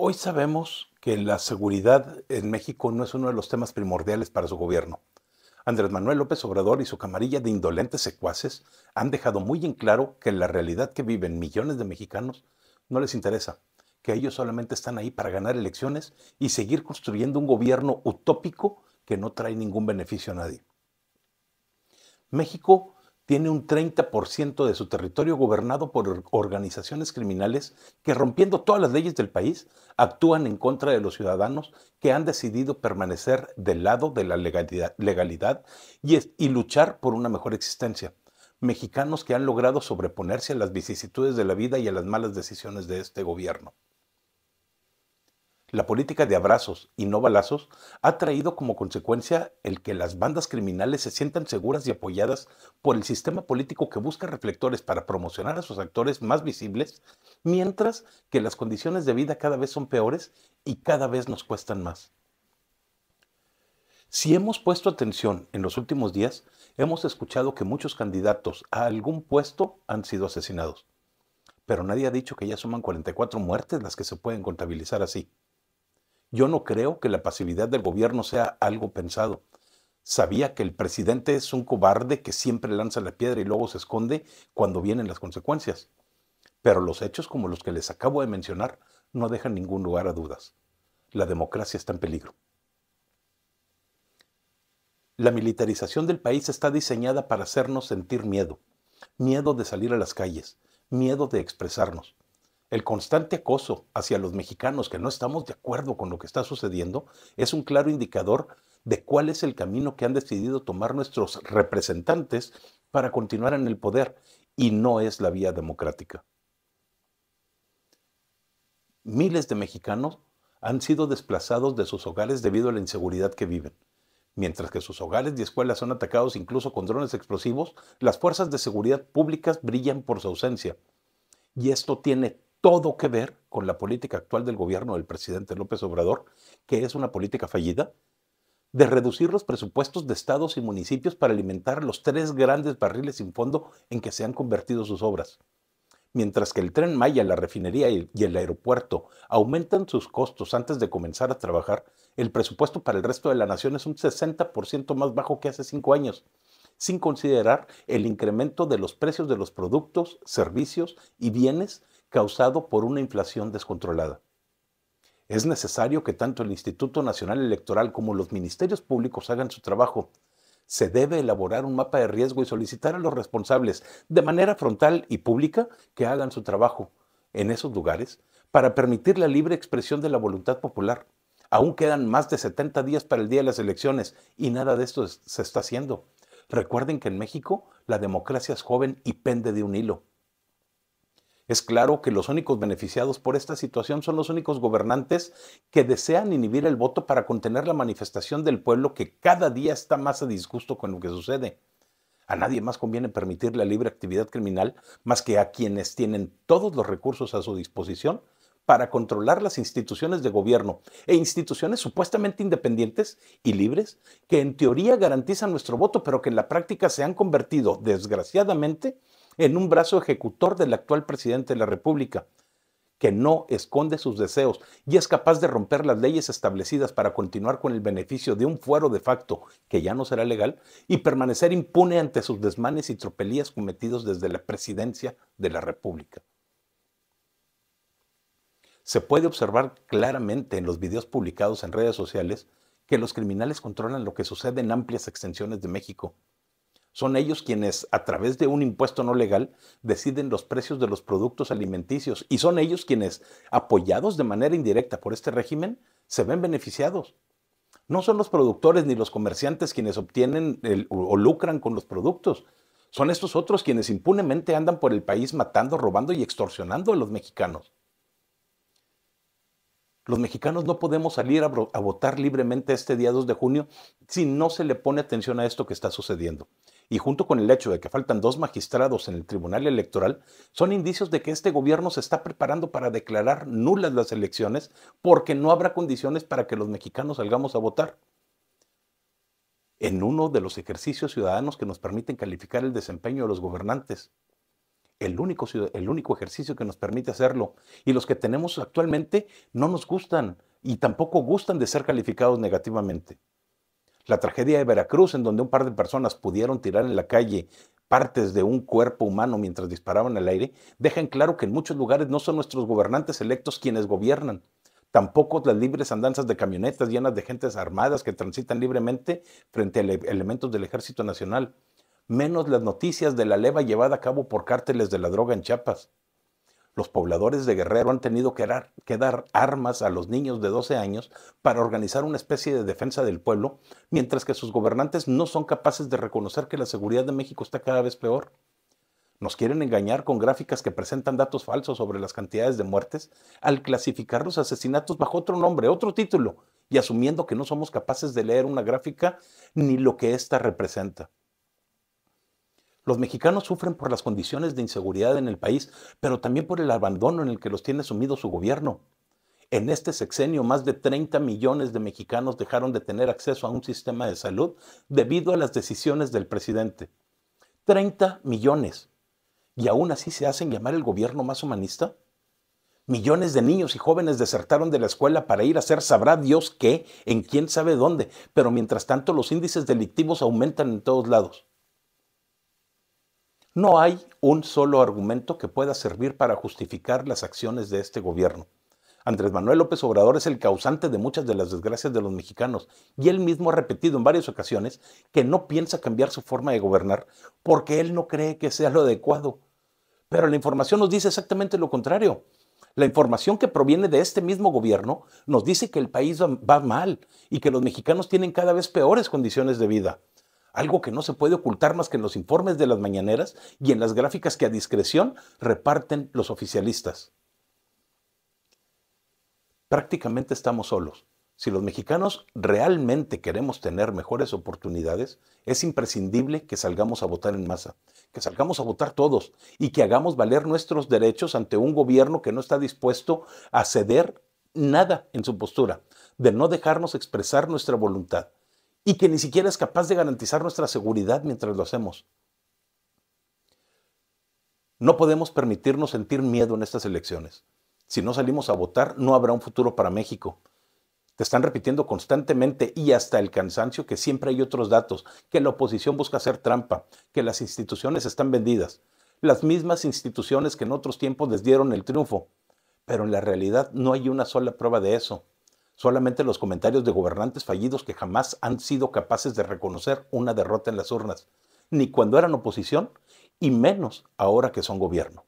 Hoy sabemos que la seguridad en México no es uno de los temas primordiales para su gobierno. Andrés Manuel López Obrador y su camarilla de indolentes secuaces han dejado muy en claro que la realidad que viven millones de mexicanos no les interesa, que ellos solamente están ahí para ganar elecciones y seguir construyendo un gobierno utópico que no trae ningún beneficio a nadie. México tiene un 30% de su territorio gobernado por organizaciones criminales que, rompiendo todas las leyes del país, actúan en contra de los ciudadanos que han decidido permanecer del lado de la legalidad, y, y luchar por una mejor existencia. Mexicanos que han logrado sobreponerse a las vicisitudes de la vida y a las malas decisiones de este gobierno. La política de abrazos y no balazos ha traído como consecuencia el que las bandas criminales se sientan seguras y apoyadas por el sistema político que busca reflectores para promocionar a sus actores más visibles, mientras que las condiciones de vida cada vez son peores y cada vez nos cuestan más. Si hemos puesto atención en los últimos días, hemos escuchado que muchos candidatos a algún puesto han sido asesinados. Pero nadie ha dicho que ya suman 44 muertes las que se pueden contabilizar así. Yo no creo que la pasividad del gobierno sea algo pensado. Sabía que el presidente es un cobarde que siempre lanza la piedra y luego se esconde cuando vienen las consecuencias. Pero los hechos como los que les acabo de mencionar no dejan ningún lugar a dudas. La democracia está en peligro. La militarización del país está diseñada para hacernos sentir miedo, miedo de salir a las calles, miedo de expresarnos. El constante acoso hacia los mexicanos que no estamos de acuerdo con lo que está sucediendo es un claro indicador de cuál es el camino que han decidido tomar nuestros representantes para continuar en el poder y no es la vía democrática. Miles de mexicanos han sido desplazados de sus hogares debido a la inseguridad que viven. Mientras que sus hogares y escuelas son atacados incluso con drones explosivos, las fuerzas de seguridad públicas brillan por su ausencia. Y esto tiene todo que ver con la política actual del gobierno del presidente López Obrador, que es una política fallida, de reducir los presupuestos de estados y municipios para alimentar los tres grandes barriles sin fondo en que se han convertido sus obras. Mientras que el tren Maya, la refinería y el aeropuerto aumentan sus costos antes de comenzar a trabajar, el presupuesto para el resto de la nación es un 60% más bajo que hace cinco años, sin considerar el incremento de los precios de los productos, servicios y bienes causado por una inflación descontrolada. Es necesario que tanto el Instituto Nacional Electoral como los ministerios públicos hagan su trabajo. Se debe elaborar un mapa de riesgo y solicitar a los responsables de manera frontal y pública que hagan su trabajo en esos lugares para permitir la libre expresión de la voluntad popular. Aún quedan más de 70 días para el día de las elecciones y nada de esto se está haciendo. Recuerden que en México la democracia es joven y pende de un hilo. Es claro que los únicos beneficiados por esta situación son los únicos gobernantes que desean inhibir el voto para contener la manifestación del pueblo que cada día está más a disgusto con lo que sucede. A nadie más conviene permitir la libre actividad criminal más que a quienes tienen todos los recursos a su disposición para controlar las instituciones de gobierno e instituciones supuestamente independientes y libres que en teoría garantizan nuestro voto, pero que en la práctica se han convertido, desgraciadamente, en un brazo ejecutor del actual presidente de la República, que no esconde sus deseos y es capaz de romper las leyes establecidas para continuar con el beneficio de un fuero de facto que ya no será legal y permanecer impune ante sus desmanes y tropelías cometidos desde la presidencia de la República. Se puede observar claramente en los videos publicados en redes sociales que los criminales controlan lo que sucede en amplias extensiones de México son ellos quienes, a través de un impuesto no legal, deciden los precios de los productos alimenticios y son ellos quienes, apoyados de manera indirecta por este régimen, se ven beneficiados. No son los productores ni los comerciantes quienes obtienen o lucran con los productos. Son estos otros quienes impunemente andan por el país matando, robando y extorsionando a los mexicanos. Los mexicanos no podemos salir a, a votar libremente este día 2 de junio si no se le pone atención a esto que está sucediendo y junto con el hecho de que faltan dos magistrados en el Tribunal Electoral, son indicios de que este gobierno se está preparando para declarar nulas las elecciones porque no habrá condiciones para que los mexicanos salgamos a votar. En uno de los ejercicios ciudadanos que nos permiten calificar el desempeño de los gobernantes. el único, el único ejercicio que nos permite hacerlo. Y los que tenemos actualmente no nos gustan y tampoco gustan de ser calificados negativamente. La tragedia de Veracruz, en donde un par de personas pudieron tirar en la calle partes de un cuerpo humano mientras disparaban al aire, deja en claro que en muchos lugares no son nuestros gobernantes electos quienes gobiernan, tampoco las libres andanzas de camionetas llenas de gentes armadas que transitan libremente frente a elementos del Ejército Nacional, menos las noticias de la leva llevada a cabo por cárteles de la droga en Chiapas. Los pobladores de Guerrero han tenido que dar, armas a los niños de 12 años para organizar una especie de defensa del pueblo, mientras que sus gobernantes no son capaces de reconocer que la seguridad de México está cada vez peor. Nos quieren engañar con gráficas que presentan datos falsos sobre las cantidades de muertes al clasificar los asesinatos bajo otro nombre, otro título, y asumiendo que no somos capaces de leer una gráfica ni lo que ésta representa. Los mexicanos sufren por las condiciones de inseguridad en el país, pero también por el abandono en el que los tiene sumido su gobierno. En este sexenio, más de 30 millones de mexicanos dejaron de tener acceso a un sistema de salud debido a las decisiones del presidente. 30 millones y aún así se hacen llamar el gobierno más humanista? Millones de niños y jóvenes desertaron de la escuela para ir a hacer sabrá Dios qué, en quién sabe dónde, pero mientras tanto los índices delictivos aumentan en todos lados. No hay un solo argumento que pueda servir para justificar las acciones de este gobierno. Andrés Manuel López Obrador es el causante de muchas de las desgracias de los mexicanos y él mismo ha repetido en varias ocasiones que no piensa cambiar su forma de gobernar porque él no cree que sea lo adecuado. Pero la información nos dice exactamente lo contrario. La información que proviene de este mismo gobierno nos dice que el país va mal y que los mexicanos tienen cada vez peores condiciones de vida. Algo que no se puede ocultar más que en los informes de las mañaneras y en las gráficas que a discreción reparten los oficialistas. Prácticamente estamos solos. Si los mexicanos realmente queremos tener mejores oportunidades, es imprescindible que salgamos a votar en masa, que salgamos a votar todos y que hagamos valer nuestros derechos ante un gobierno que no está dispuesto a ceder nada en su postura, de no dejarnos expresar nuestra voluntad y que ni siquiera es capaz de garantizar nuestra seguridad mientras lo hacemos. No podemos permitirnos sentir miedo en estas elecciones. Si no salimos a votar, no habrá un futuro para México. Te están repitiendo constantemente y hasta el cansancio que siempre hay otros datos, que la oposición busca hacer trampa, que las instituciones están vendidas. Las mismas instituciones que en otros tiempos les dieron el triunfo. Pero en la realidad no hay una sola prueba de eso. Solamente los comentarios de gobernantes fallidos que jamás han sido capaces de reconocer una derrota en las urnas, ni cuando eran oposición, y menos ahora que son gobierno.